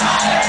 Yes.